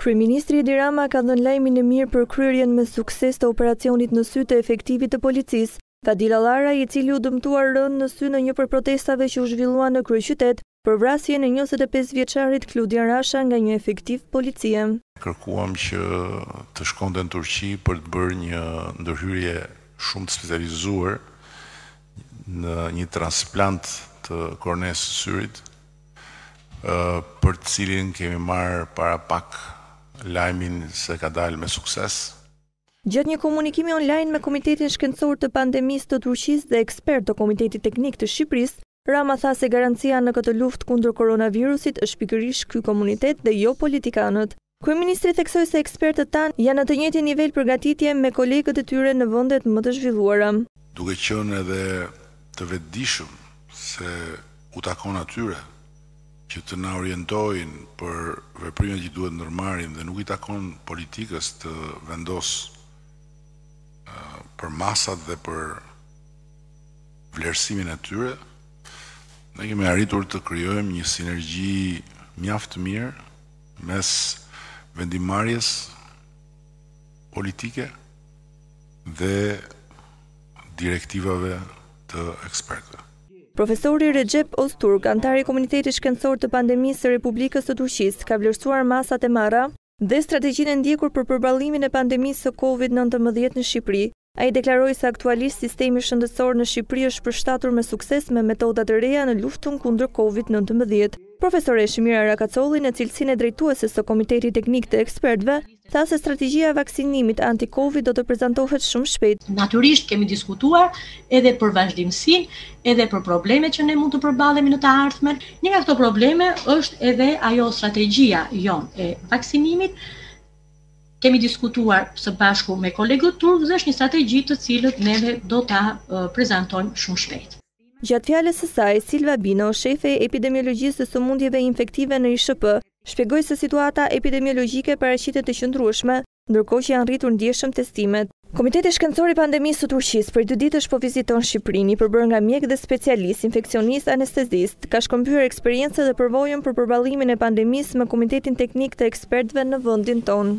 Kryeministri Edi Rama ka dhënë lajmin e mirë për kryerjen me sukses të operacionit në sy të efektivit të policisë, Fadil Allaraj, i cili u dëmtua rëndë në sy në një prej protestave që u zhvilluan në kryeqytet për vrasjen e njëzet e pesë vjeçarit Klodian Rasha nga një efektiv policie. Kërkuam që të shkonte në Turqi për të bërë një ndërhyrje shumë të specializuar në një transplant të kornesë së syrit. për të cilin kemi marrë para pak lajmin se ka dalë me sukses. Gjatë një komunikimi online me Komitetin Shkencor të Pandemisë të Turqisë dhe ekspertë të Komitetit Teknik të Shqipërisë, Rama tha se garancia në këtë luftë kundër koronavirusit është pikërisht ky komunitet dhe jo politikanët. Kryeministri theksoi se ekspertët tanë janë në të njëjtin nivel përgatitje me kolegët e tyre në vendet më të zhvilluara. Duke qenë edhe të vetëdijshëm se u takon atyre që të na orientojnë për veprimet që duhet të ndërmarrim dhe nuk i takon politikës të vendosë për masat dhe për vlerësimin e tyre, ne kemi arritur të krijojmë një sinergji mjaft të mirë mes vendimmarrjes politike dhe direktivave të ekspertëve. Profesori Rexhep Ozturk, anëtar i Komunitetit Shkencor të Pandemisë së Republikës të Turqisë, ka vlerësuar masat e marra dhe strategjinë e ndjekur për përballimin e pandemisë së Covid nëntëmbëdhjetë në Shqipëri, Ai deklaroi se aktualisht sistemi shëndetësor në Shqipëri është përshtatur me sukses me metodat e reja në luftën kundër Covid nëntëmbëdhjetë. Profesoreshë Mira Rakacolli në cilësinë e drejtueses së Komitetit Teknik të Ekspertëve, tha se strategjia e vaksinimit anti-Covid do të prezantohet shumë shpejt. Natyrisht kemi diskutuar edhe për vazhdimësinë, edhe për probleme që ne mund të përballemi në të ardhmen. Një nga këto probleme është edhe ajo strategjia jonë e vaksinimit, kemi diskutuar së bashku me kolegët turq dhe është një strategji të cilën neve do ta prezantojmë shumë shpejt. Gjatë fjalës së saj, Silva Bino, shefe e epidemiologjisë dhe sëmundjeve infektive në IShP, shpjegoi se situata epidemiologjike paraqitet e qëndrueshme, ndërkohë që janë rritur ndjeshëm testimet. Komiteti Shkencor i Pandemisë së Turqisë prej dy ditësh po viziton Shqipërinë, i përbërë nga mjekë dhe specialistë, infeksionistë, anestezistë. Ka shkëmbyer eksperiencë dhe përvojën për përballimin e pandemisë me Komitetin Teknik të Ekspertëve në vendin tonë.